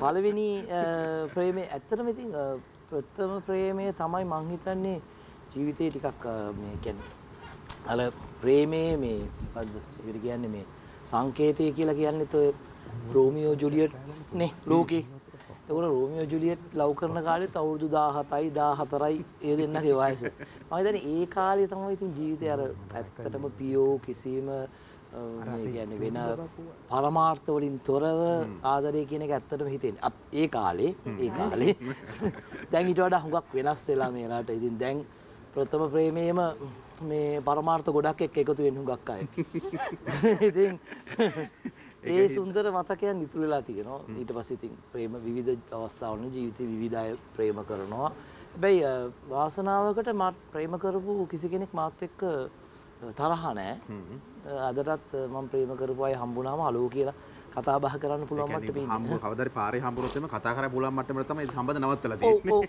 පළවෙනි අ, ප්‍රේමය ඇත්තටම ඉතින් අ, ප්‍රථම ප්‍රේමය තමයි මං හිතන්නේ ජීවිතේ ටිකක් අ, මේ කියන්නේ අර ප්‍රේමයේ මේ මොකද්ද ඒකට කියන්නේ මේ සංකේතය කියලා කියන්නේත් ඔය රෝමියෝ ජුලියට් නේ ලෝකේ. එතකොට රෝමියෝ ජුලියට් ලව් කරන කාලෙත් අවුරුදු 17යි 14යි ඒ දෙන්නගේ වයස. මම හිතන්නේ ඒ කාලේ තමයි ඉතින් ජීවිතේ අර ඇත්තටම පියෝ කිසිම කියන්නේ වෙන පරමාර්ථ වලින් තොරව ආදරය කියන එක ඇත්තටම හිතෙන්නේ. ඒ කාලේ ඒ කාලේ දැන් ඊට වඩා හුඟක් වෙනස් වෙලා මේ රට. ඉතින් දැන් ප්‍රථම ප්‍රේමයේම මේ පරමාර්ථ ගොඩක් එක්ක එකතු වෙන හුඟක් අය. ඉතින් ඒ සුන්දර මතකයන් ඉතුරු වෙලා තියෙනවා. ඊට පස්සේ ඉතින් ප්‍රේම විවිධ අවස්ථාවල ජීවිතේ විවිධ අය ප්‍රේම කරනවා. හැබැයි වාසනාවකට මා ප්‍රේම කරපු කිසි කෙනෙක් මාත් එක්ක තරහ නැහැ. අදටත් මම ප්‍රේම කරපු අය හම්බුනාම හලෝ කියලා කතා බහ කරන්න පුළුවන් මට්ටමේ ඉන්නේ. හම්බ කවදාරි පාරේ හම්බුනොත් එම කතා කරලා පුළුවන් මට්ටමට තමයි සම්බන්ධ නවත්තලා තියෙන්නේ.